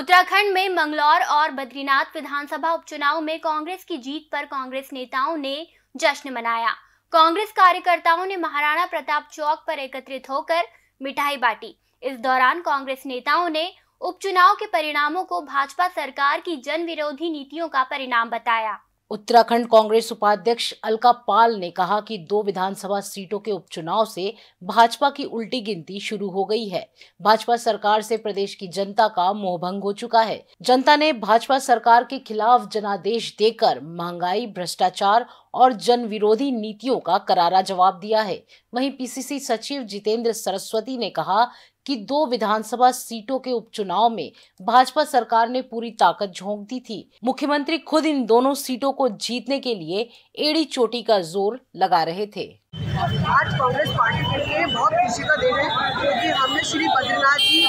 उत्तराखंड में मंगलौर और बद्रीनाथ विधानसभा उपचुनाव में कांग्रेस की जीत पर कांग्रेस नेताओं ने जश्न मनाया। कांग्रेस कार्यकर्ताओं ने महाराणा प्रताप चौक पर एकत्रित होकर मिठाई बांटी। इस दौरान कांग्रेस नेताओं ने उपचुनाव के परिणामों को भाजपा सरकार की जन विरोधी नीतियों का परिणाम बताया। उत्तराखंड कांग्रेस उपाध्यक्ष अलका पाल ने कहा कि दो विधानसभा सीटों के उपचुनाव से भाजपा की उल्टी गिनती शुरू हो गई है। भाजपा सरकार से प्रदेश की जनता का मोहभंग हो चुका है। जनता ने भाजपा सरकार के खिलाफ जनादेश देकर महँगाई, भ्रष्टाचार और जन विरोधी नीतियों का करारा जवाब दिया है। वहीं पीसीसी सचिव जितेंद्र सरस्वती ने कहा कि दो विधानसभा सीटों के उपचुनाव में भाजपा सरकार ने पूरी ताकत झोंक दी थी। मुख्यमंत्री खुद इन दोनों सीटों को जीतने के लिए एड़ी चोटी का ज़ोर लगा रहे थे। आज कांग्रेस पार्टी के लिए बहुत खुशी का दिन है, क्योंकि हमने श्री बद्रीनाथ जी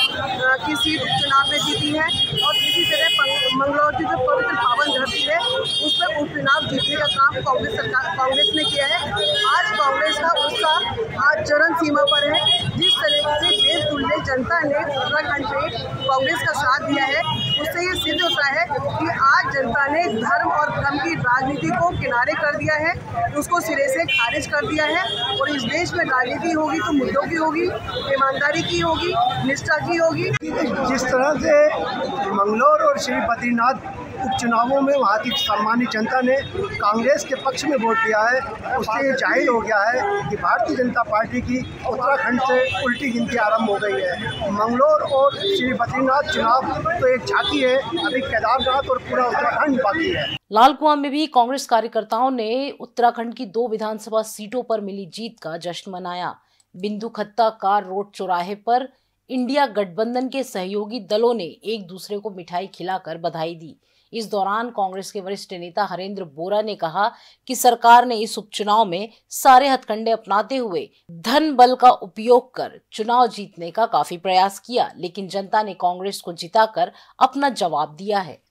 की सीट उपचुनाव में जीती है और इसी तरह मंगलौर की जो पवित्र पावन धरती है, उस पर उपचुनाव जीतने का काम कांग्रेस सरकार, कांग्रेस ने किया है। आज कांग्रेस का उत्साह आज चरण सीमा पर है। जिस तरह से देश तुल्य जनता ने उत्तराखंड में कांग्रेस का साथ दिया है। उससे ये सिद्ध होता है कि आज जनता ने धर्म और धर्म की राजनीति को किनारे कर दिया है, उसको सिरे से खारिज कर दिया है और इस देश में राजनीति होगी तो मुद्दों की होगी, ईमानदारी की होगी, निष्ठा की होगी। जिस तरह से मंगलोर और श्री बद्रीनाथ उपचुनावों में वहाँ की सामान्य जनता ने कांग्रेस के पक्ष में वोट दिया है, उससे ये ज़ाहिर हो गया है कि भारतीय जनता पार्टी की उत्तराखंड से उल्टी गिनती आरंभ हो गई है। मंगलोर और श्री बद्रीनाथ चुनाव तो एक झांकी है, अभी केदारनाथ और पूरा उत्तराखंड बाकी है। लाल कुआँ में भी कांग्रेस कार्यकर्ताओं ने उत्तराखंड की दो विधानसभा सीटों पर मिली जीत का जश्न मनाया। बिंदु खत्ता कार रोड चौराहे पर इंडिया गठबंधन के सहयोगी दलों ने एक दूसरे को मिठाई खिलाकर बधाई दी। इस दौरान कांग्रेस के वरिष्ठ नेता हरेंद्र बोरा ने कहा कि सरकार ने इस उपचुनाव में सारे हथकंडे अपनाते हुए धन बल का उपयोग कर चुनाव जीतने का काफ़ी प्रयास किया, लेकिन जनता ने कांग्रेस को जिताकर अपना जवाब दिया है।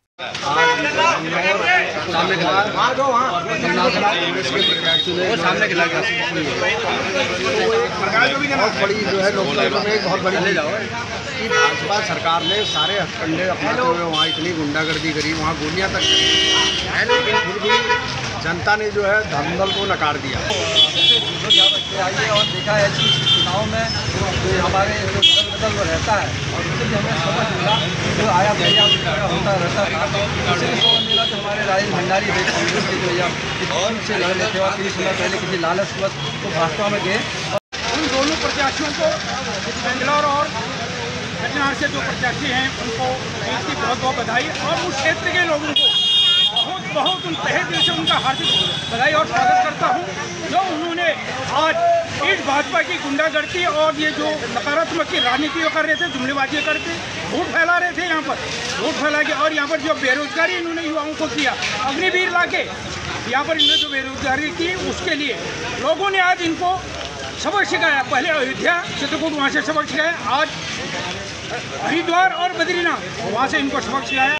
बड़ी जो है लोकतंत्र में बहुत बड़ी कि भाजपा सरकार ने सारे हथकंडे अपनाते हुए वहाँ इतनी गुंडागर्दी करी वहाँ गोलियाँ तक लेकिन फिर भी जनता ने जो है धर्मदल को नकार दिया और देखा है कि चुनाव में हमारे बदल बदल रहता है। और उससे भी हमें समझ मिला जो आया भैया होता रहता था। उससे भी समझ मिला कि हमारे राजेश भंडारी थे कांग्रेस के भैया। किसी से लड़ लेते और किसी समय पहले किसी लालच बस तो भाजपा में गए। उन दोनों प्रत्याशियों को बेंगलोर और कटिहार से जो प्रत्याशी हैं, उनको की बहुत बहुत बधाई। और उस क्षेत्र के लोगों को बहुत बहुत उन तहे दिल से उनका हार्दिक बधाई और स्वागत करता हूँ, जो उन्होंने आज इस भाजपा की गुंडागर्दी और ये जो नकारात्मक की राजनीति कर रहे थे, जुमलेबाजी करके झूठ फैला रहे थे यहाँ पर। झूठ फैला के और यहाँ पर जो बेरोजगारी इन्होंने युवाओं को किया, अग्निवीर ला के यहाँ पर इन्होंने जो बेरोजगारी की, उसके लिए लोगों ने आज इनको सबक सिखाया। पहले अयोध्या, चित्रकूट, वहाँ से सबक सिखाया, आज हरिद्वार और बद्रीनाथ, वहाँ से इनको सबक सिखाया।